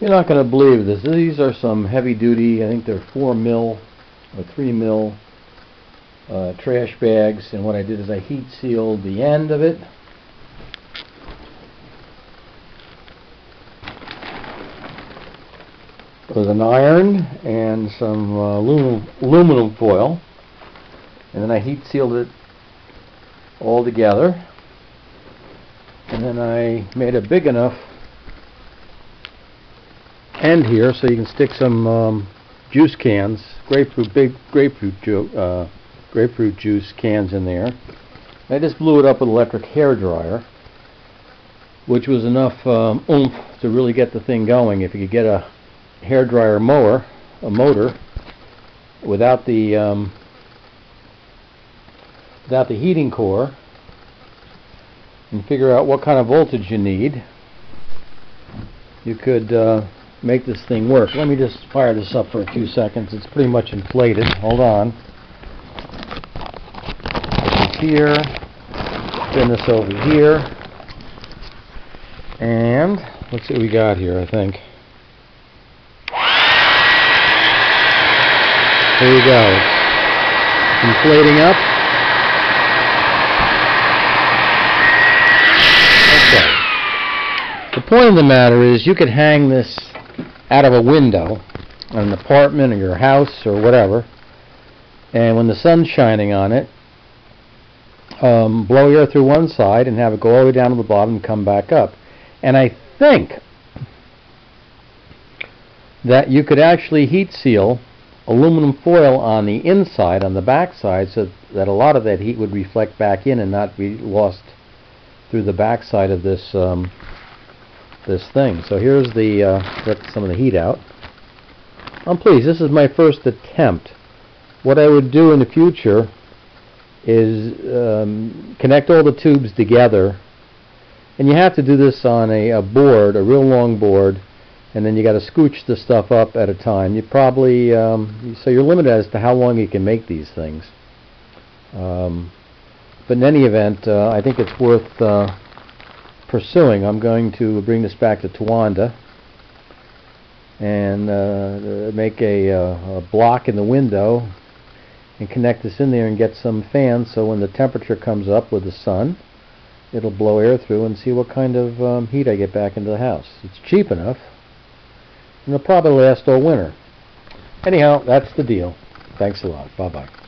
You're not going to believe this. These are some heavy duty, I think they're 4 mil or 3 mil uh, trash bags. And what I did is I heat sealed the end of it. With an iron and some uh, aluminum, aluminum foil. And then I heat sealed it all together. And then I made a big enough end here so you can stick some um, juice cans, grapefruit, big grapefruit, ju uh, grapefruit juice cans in there. I just blew it up with an electric hair dryer, which was enough um, oomph to really get the thing going. If you could get a hair dryer mower, a motor, without the um, without the heating core, and figure out what kind of voltage you need, you could uh, make this thing work. Let me just fire this up for a few seconds. It's pretty much inflated. Hold on. Here. Spin this over here. And let's see what we got here, I think. There you go. Inflating up. Okay. The point of the matter is you could hang this out of a window in an apartment or your house or whatever, and when the sun's shining on it, um, blow air through one side and have it go all the way down to the bottom and come back up. And I think that you could actually heat seal aluminum foil on the inside, on the back side, so that a lot of that heat would reflect back in and not be lost through the back side of this um, this thing. So here's the, uh, get some of the heat out. I'm pleased, this is my first attempt. What I would do in the future is um, connect all the tubes together and you have to do this on a, a board, a real long board and then you got to scooch the stuff up at a time. You probably, um, so you're limited as to how long you can make these things. Um, but in any event, uh, I think it's worth uh, pursuing. I'm going to bring this back to Towanda and uh, make a, uh, a block in the window and connect this in there and get some fans so when the temperature comes up with the sun it'll blow air through and see what kind of um, heat I get back into the house. It's cheap enough and it'll probably last all winter. Anyhow, that's the deal. Thanks a lot. Bye-bye.